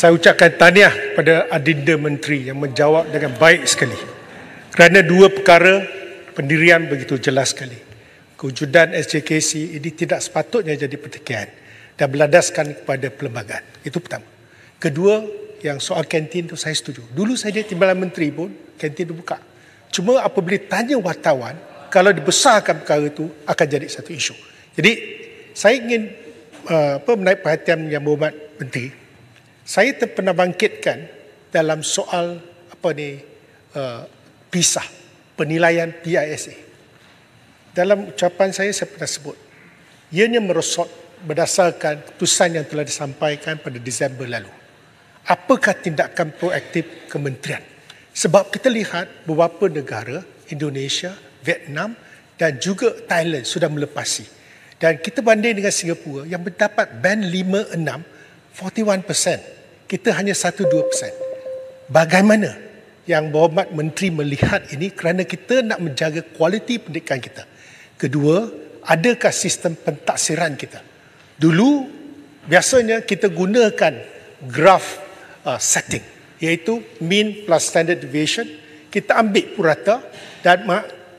Saya ucapkan tahniah pada Adinda Menteri yang menjawab dengan baik sekali. Kerana dua perkara pendirian begitu jelas sekali. Kewujudan SJKC ini tidak sepatutnya jadi pertikaian dan berladaskan kepada perlembagaan. Itu pertama. Kedua, yang soal kantin tu saya setuju. Dulu saya jadi timbalan menteri pun kantin tu buka. Cuma apabila tanya wartawan, kalau dibesarkan perkara itu akan jadi satu isu. Jadi saya ingin uh, apa menaik perhatian yang berhormat menteri saya pernah bangkitkan dalam soal apa ni uh, pisah penilaian PISA. Dalam ucapan saya saya pernah sebut ianya merosot berdasarkan keputusan yang telah disampaikan pada Disember lalu. Apakah tindakan proaktif kementerian? Sebab kita lihat beberapa negara, Indonesia, Vietnam dan juga Thailand sudah melepasi. Dan kita banding dengan Singapura yang mendapat band 5 6 41% kita hanya 1-2%. Bagaimana yang berhormat menteri melihat ini kerana kita nak menjaga kualiti pendidikan kita. Kedua, adakah sistem pentaksiran kita? Dulu, biasanya kita gunakan graph uh, setting iaitu mean plus standard deviation. Kita ambil purata dan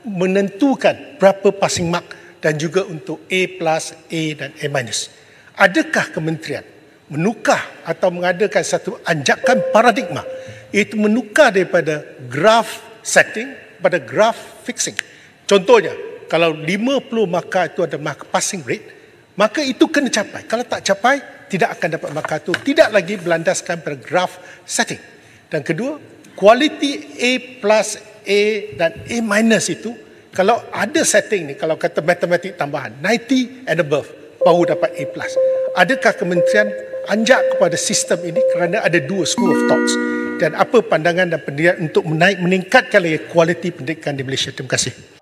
menentukan berapa passing mark dan juga untuk A plus, A dan A minus. Adakah kementerian menukar atau mengadakan satu anjakan paradigma itu menukar daripada graph setting pada graph fixing. Contohnya, kalau 50 maka itu ada mark passing rate, maka itu kena capai. Kalau tak capai, tidak akan dapat maka itu. Tidak lagi berlandaskan pada graph setting. Dan kedua, quality A plus A dan A minus itu, kalau ada setting ni, kalau kata matematik tambahan, 90 and above, baru dapat A plus. Adakah kementerian anjak kepada sistem ini kerana ada dua school of thoughts dan apa pandangan dan pendidikan untuk menaik meningkatkan lagi kualiti pendidikan di Malaysia. Terima kasih.